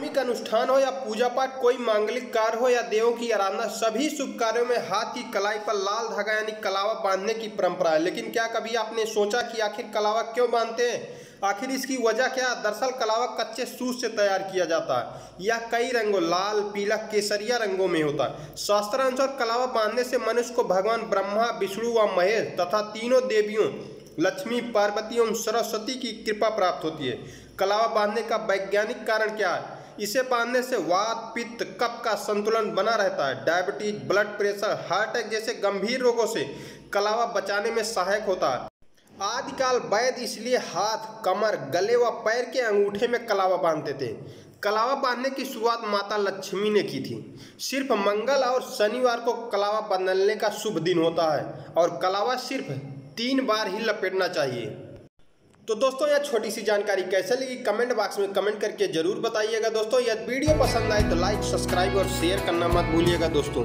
धार्मिक अनुष्ठान हो या पूजा पाठ कोई मांगलिक कार्य हो या देवों की आराधना, सभी शुभ कार्यों में हाथ की कलाई पर लाल धागा यानी कलावा बांधने की परंपरा है। लेकिन क्या कभी आपने सोचा कि आखिर कलावा क्यों बांधते हैं? आखिर इसकी वजह क्या दरअसल कलावा कच्चे सूत से तैयार किया जाता है यह कई रंगों, लाल, पीला, केसरिया रंगों में होता है। शास्त्रानुसार कलावा बांधने से मनुष्य को भगवान ब्रह्मा, विष्णु व महेश तथा तीनों देवियों, लक्ष्मी, पार्वती एवं सरस्वती की कृपा प्राप्त होती है। कलावा बांधने का वैज्ञानिक कारण क्या है? इसे बांधने से वात, पित्त कप का संतुलन बना रहता है। Diabetes, blood pressure, heart attack जैसे गंभीर रोगों से कलावा बचाने में सहायक होता है। आदिकाल वैद इसलिए हाथ, कमर, गले व पैर के अंगूठे में कलावा बांधते थे। कलावा बांधने की शुरुआत माता लक्ष्मी ने की थी। सिर्फ़ मंगल और शनिवार को कलावा बदलने का शुभ दिन होता है और कलावा सिर्फ़ तीन बार ही लपेटना चाहिए। तो दोस्तों, यह छोटी सी जानकारी कैसे लगी? कमेंट बॉक्स में कमेंट करके ज़रूर बताइएगा दोस्तों। यदि वीडियो पसंद आए तो लाइक, सब्सक्राइब और शेयर करना मत भूलिएगा दोस्तों।